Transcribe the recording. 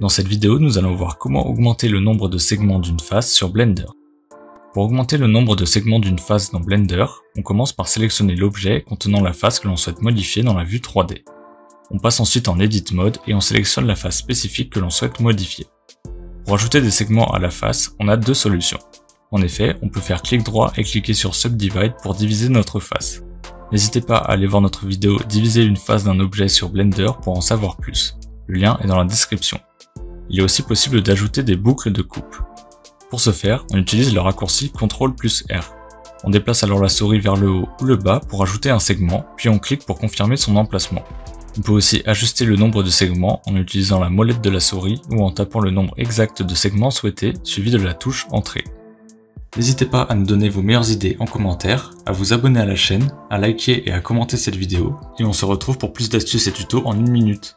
Dans cette vidéo, nous allons voir comment augmenter le nombre de segments d'une face sur Blender. Pour augmenter le nombre de segments d'une face dans Blender, on commence par sélectionner l'objet contenant la face que l'on souhaite modifier dans la vue 3D. On passe ensuite en Edit Mode et on sélectionne la face spécifique que l'on souhaite modifier. Pour ajouter des segments à la face, on a deux solutions. En effet, on peut faire clic droit et cliquer sur Subdivide pour diviser notre face. N'hésitez pas à aller voir notre vidéo Diviser une face d'un objet sur Blender pour en savoir plus. Le lien est dans la description. Il est aussi possible d'ajouter des boucles de coupe. Pour ce faire, on utilise le raccourci CTRL plus R. On déplace alors la souris vers le haut ou le bas pour ajouter un segment, puis on clique pour confirmer son emplacement. On peut aussi ajuster le nombre de segments en utilisant la molette de la souris ou en tapant le nombre exact de segments souhaités suivi de la touche Entrée. N'hésitez pas à nous donner vos meilleures idées en commentaire, à vous abonner à la chaîne, à liker et à commenter cette vidéo, et on se retrouve pour plus d'astuces et tutos en une minute.